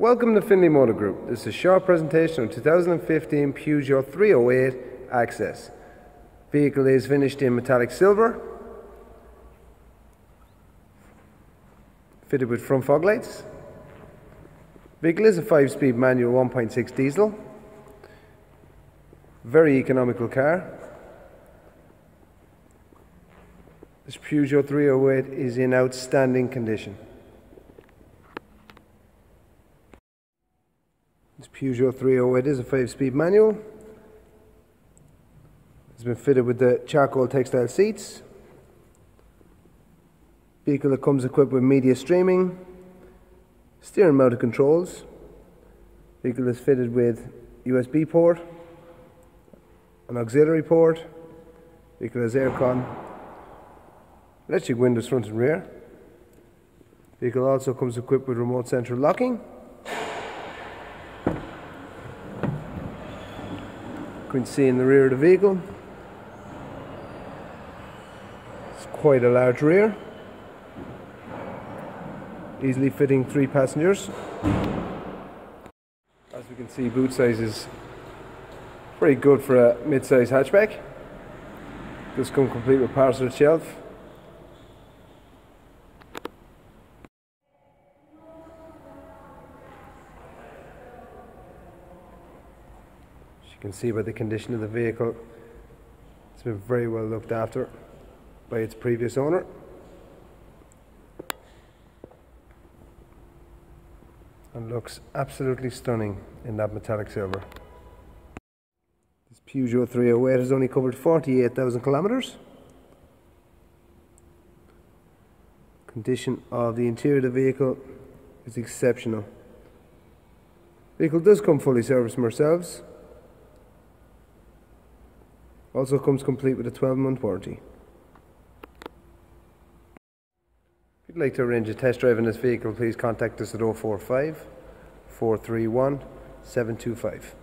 Welcome to Finlay Motor Group. This is a short presentation of 2015 Peugeot 308 Access. Vehicle is finished in metallic silver, fitted with front fog lights. Vehicle is a 5-speed manual 1.6 diesel. Very economical car. This Peugeot 308 is in outstanding condition. This Peugeot 308 is a 5-speed manual. It's been fitted with the charcoal textile seats. Vehicle that comes equipped with media streaming, steering mounted controls. Vehicle is fitted with USB port, an auxiliary port. Vehicle has aircon, electric windows front and rear. Vehicle also comes equipped with remote central locking. See in the rear of the vehicle. It's quite a large rear. Easily fitting three passengers. As we can see, boot size is pretty good for a mid-size hatchback. Just come complete with parcel shelf. You can see by the condition of the vehicle, it's been very well looked after by its previous owner. And looks absolutely stunning in that metallic silver. This Peugeot 308 has only covered 48,000 kilometres. Condition of the interior of the vehicle is exceptional. Vehicle does come fully serviced from ourselves. Also comes complete with a 12 month warranty. If you'd like to arrange a test drive in this vehicle, please contact us at 045 431 725.